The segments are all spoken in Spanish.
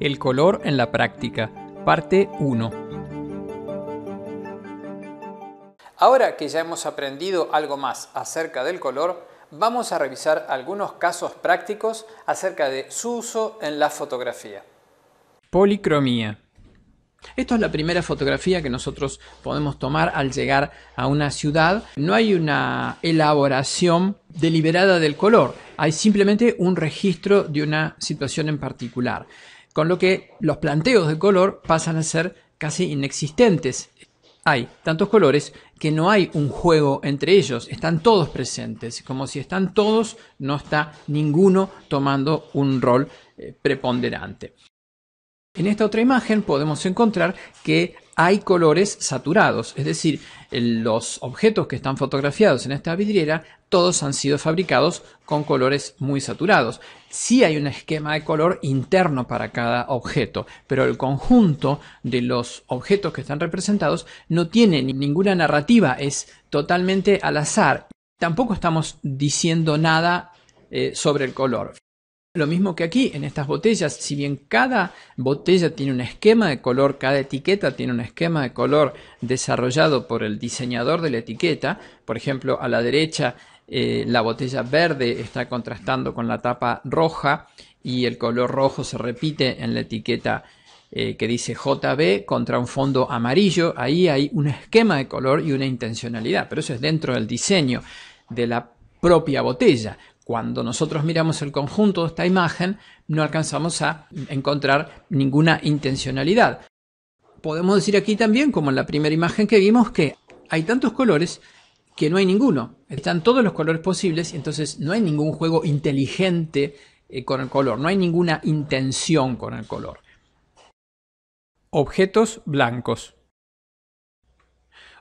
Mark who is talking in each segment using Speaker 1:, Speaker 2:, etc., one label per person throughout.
Speaker 1: El color en la práctica, parte 1. Ahora que ya hemos aprendido algo más acerca del color, vamos a revisar algunos casos prácticos acerca de su uso en la fotografía. Policromía. Esto es la primera fotografía que nosotros podemos tomar al llegar a una ciudad. No hay una elaboración deliberada del color, hay simplemente un registro de una situación en particular, con lo que los planteos de color pasan a ser casi inexistentes. Hay tantos colores que no hay un juego entre ellos, están todos presentes, como si están todos, no está ninguno tomando un rol eh, preponderante. En esta otra imagen podemos encontrar que hay colores saturados, es decir, los objetos que están fotografiados en esta vidriera, todos han sido fabricados con colores muy saturados. Sí hay un esquema de color interno para cada objeto, pero el conjunto de los objetos que están representados no tiene ninguna narrativa, es totalmente al azar. Tampoco estamos diciendo nada eh, sobre el color. Lo mismo que aquí, en estas botellas, si bien cada botella tiene un esquema de color, cada etiqueta tiene un esquema de color desarrollado por el diseñador de la etiqueta, por ejemplo, a la derecha eh, la botella verde está contrastando con la tapa roja y el color rojo se repite en la etiqueta eh, que dice JB contra un fondo amarillo. Ahí hay un esquema de color y una intencionalidad, pero eso es dentro del diseño de la propia botella. Cuando nosotros miramos el conjunto de esta imagen, no alcanzamos a encontrar ninguna intencionalidad. Podemos decir aquí también, como en la primera imagen que vimos, que hay tantos colores que no hay ninguno. Están todos los colores posibles, y entonces no hay ningún juego inteligente eh, con el color, no hay ninguna intención con el color. Objetos blancos.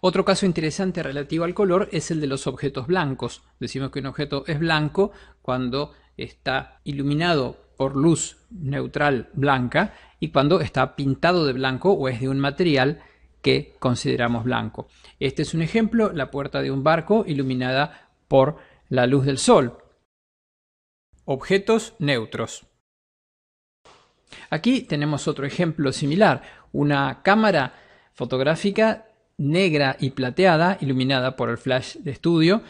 Speaker 1: Otro caso interesante relativo al color es el de los objetos blancos. Decimos que un objeto es blanco cuando está iluminado por luz neutral blanca y cuando está pintado de blanco o es de un material que consideramos blanco. Este es un ejemplo, la puerta de un barco iluminada por la luz del sol. Objetos neutros. Aquí tenemos otro ejemplo similar, una cámara fotográfica negra y plateada, iluminada por el flash de estudio,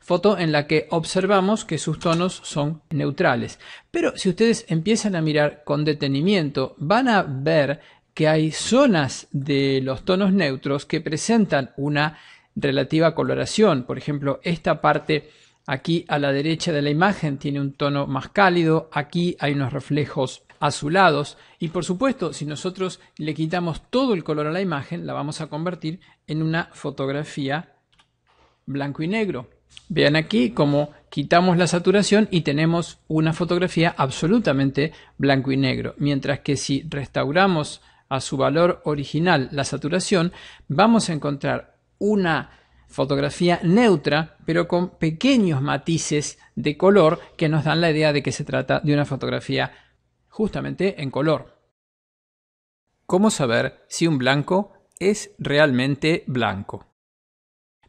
Speaker 1: foto en la que observamos que sus tonos son neutrales. Pero si ustedes empiezan a mirar con detenimiento, van a ver que hay zonas de los tonos neutros que presentan una relativa coloración. Por ejemplo, esta parte aquí a la derecha de la imagen tiene un tono más cálido, aquí hay unos reflejos azulados y por supuesto si nosotros le quitamos todo el color a la imagen la vamos a convertir en una fotografía blanco y negro. Vean aquí cómo quitamos la saturación y tenemos una fotografía absolutamente blanco y negro, mientras que si restauramos a su valor original la saturación, vamos a encontrar una fotografía neutra, pero con pequeños matices de color que nos dan la idea de que se trata de una fotografía justamente en color. ¿Cómo saber si un blanco es realmente blanco?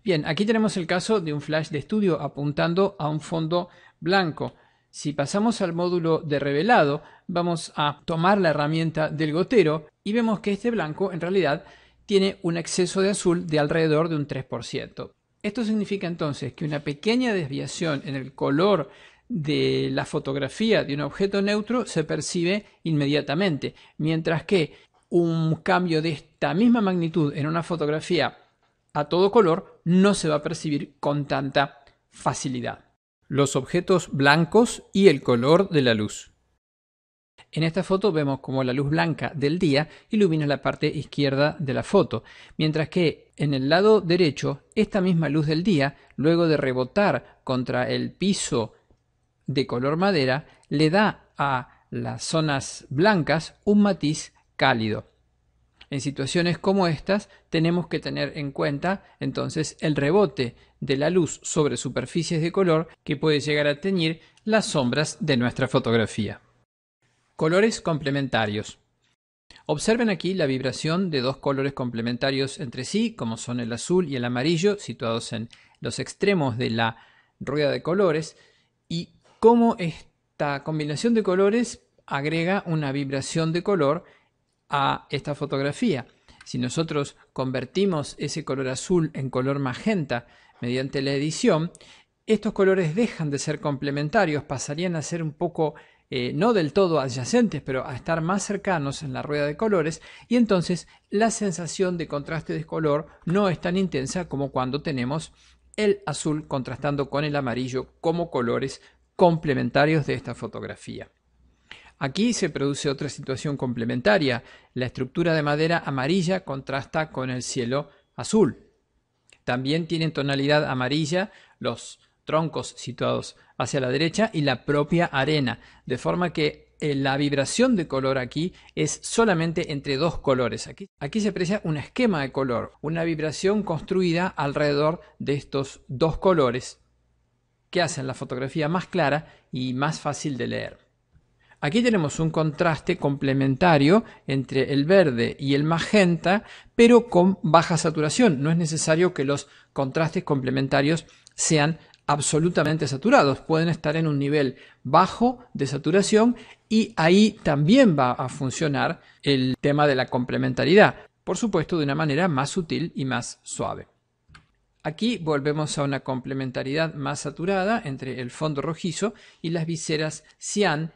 Speaker 1: Bien, aquí tenemos el caso de un flash de estudio apuntando a un fondo blanco. Si pasamos al módulo de revelado, vamos a tomar la herramienta del gotero y vemos que este blanco en realidad tiene un exceso de azul de alrededor de un 3%. Esto significa entonces que una pequeña desviación en el color de la fotografía de un objeto neutro se percibe inmediatamente, mientras que un cambio de esta misma magnitud en una fotografía a todo color no se va a percibir con tanta facilidad. Los objetos blancos y el color de la luz. En esta foto vemos como la luz blanca del día ilumina la parte izquierda de la foto, mientras que en el lado derecho esta misma luz del día, luego de rebotar contra el piso de color madera le da a las zonas blancas un matiz cálido. En situaciones como estas tenemos que tener en cuenta entonces el rebote de la luz sobre superficies de color que puede llegar a teñir las sombras de nuestra fotografía. Colores complementarios. Observen aquí la vibración de dos colores complementarios entre sí, como son el azul y el amarillo, situados en los extremos de la rueda de colores, cómo esta combinación de colores agrega una vibración de color a esta fotografía. Si nosotros convertimos ese color azul en color magenta mediante la edición, estos colores dejan de ser complementarios, pasarían a ser un poco eh, no del todo adyacentes, pero a estar más cercanos en la rueda de colores y entonces la sensación de contraste de color no es tan intensa como cuando tenemos el azul contrastando con el amarillo como colores complementarios de esta fotografía. Aquí se produce otra situación complementaria. La estructura de madera amarilla contrasta con el cielo azul. También tienen tonalidad amarilla los troncos situados hacia la derecha y la propia arena, de forma que eh, la vibración de color aquí es solamente entre dos colores. Aquí, aquí se aprecia un esquema de color, una vibración construida alrededor de estos dos colores que hacen la fotografía más clara y más fácil de leer. Aquí tenemos un contraste complementario entre el verde y el magenta, pero con baja saturación. No es necesario que los contrastes complementarios sean absolutamente saturados, pueden estar en un nivel bajo de saturación y ahí también va a funcionar el tema de la complementariedad, por supuesto de una manera más sutil y más suave. Aquí volvemos a una complementariedad más saturada entre el fondo rojizo y las viseras cian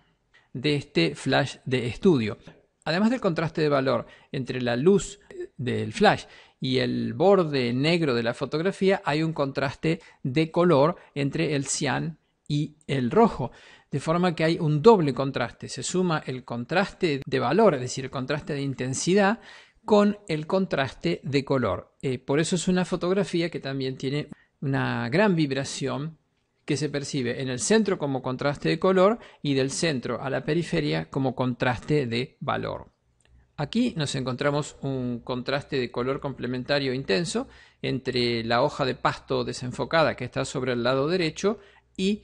Speaker 1: de este flash de estudio. Además del contraste de valor entre la luz del flash y el borde negro de la fotografía hay un contraste de color entre el cian y el rojo. De forma que hay un doble contraste. Se suma el contraste de valor, es decir, el contraste de intensidad, con el contraste de color. Eh, por eso es una fotografía que también tiene una gran vibración que se percibe en el centro como contraste de color y del centro a la periferia como contraste de valor. Aquí nos encontramos un contraste de color complementario intenso entre la hoja de pasto desenfocada que está sobre el lado derecho y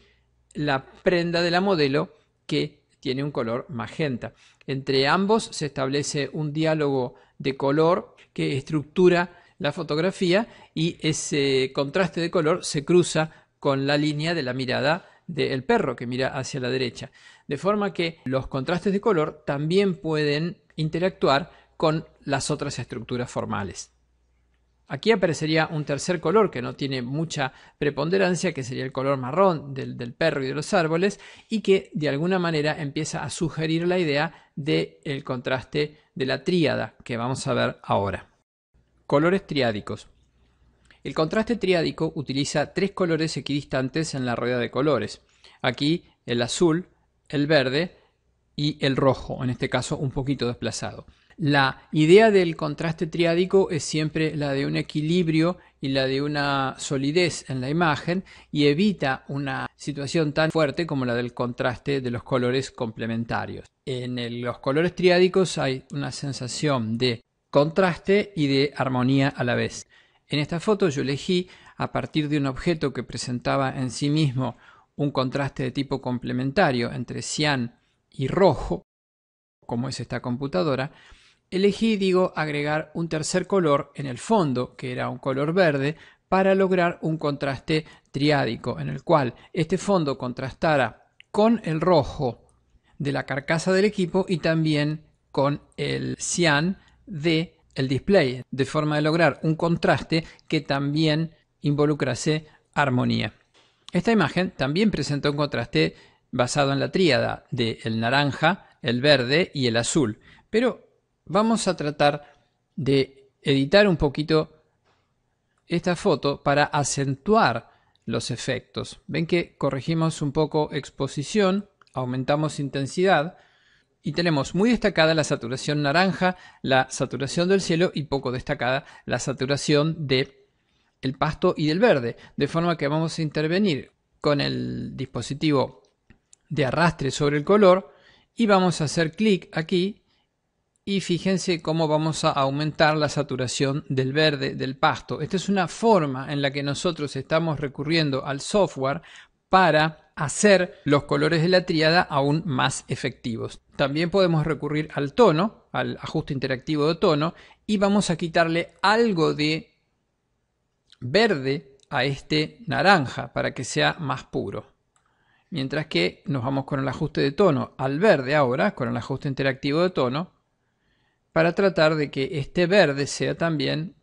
Speaker 1: la prenda de la modelo que tiene un color magenta. Entre ambos se establece un diálogo de color que estructura la fotografía y ese contraste de color se cruza con la línea de la mirada del perro que mira hacia la derecha. De forma que los contrastes de color también pueden interactuar con las otras estructuras formales. Aquí aparecería un tercer color que no tiene mucha preponderancia, que sería el color marrón del, perro y de los árboles, y que de alguna manera empieza a sugerir la idea del el contraste de la tríada que vamos a ver ahora. Colores triádicos. El contraste triádico utiliza tres colores equidistantes en la rueda de colores. Aquí el azul, el verde y el rojo, en este caso un poquito desplazado. La idea del contraste triádico es siempre la de un equilibrio y la de una solidez en la imagen y evita una situación tan fuerte como la del contraste de los colores complementarios. En los colores triádicos hay una sensación de contraste y de armonía a la vez. En esta foto yo elegí a partir de un objeto que presentaba en sí mismo un contraste de tipo complementario entre cian y rojo, como es esta computadora, elegí, digo, agregar un tercer color en el fondo, que era un color verde, para lograr un contraste triádico, en el cual este fondo contrastara con el rojo de la carcasa del equipo y también con el cian de el display, de forma de lograr un contraste que también involucrase armonía. Esta imagen también presenta un contraste basado en la tríada de el naranja, el verde y el azul. Pero vamos a tratar de editar un poquito esta foto para acentuar los efectos. Ven que corregimos un poco exposición, aumentamos intensidad y tenemos muy destacada la saturación naranja, la saturación del cielo y poco destacada la saturación de el pasto y del verde, de forma que vamos a intervenir con el dispositivo de arrastre sobre el color y vamos a hacer clic aquí y fíjense cómo vamos a aumentar la saturación del verde del pasto. Esta es una forma en la que nosotros estamos recurriendo al software para hacer los colores de la tríada aún más efectivos. También podemos recurrir al tono, al ajuste interactivo de tono, y vamos a quitarle algo de verde a este naranja para que sea más puro. mientras que nos vamos con el ajuste de tono al verde ahora, con el ajuste interactivo de tono, para tratar de que este verde sea también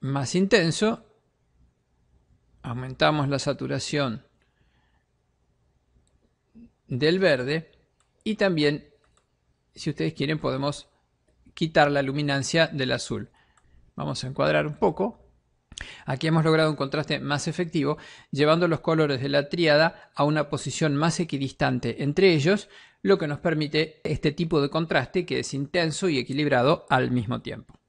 Speaker 1: más intenso. Aumentamos la saturación del verde y también, si ustedes quieren, podemos quitar la luminancia del azul. Vamos a encuadrar un poco. Aquí hemos logrado un contraste más efectivo, llevando los colores de la tríada a una posición más equidistante entre ellos, lo que nos permite este tipo de contraste que es intenso y equilibrado al mismo tiempo.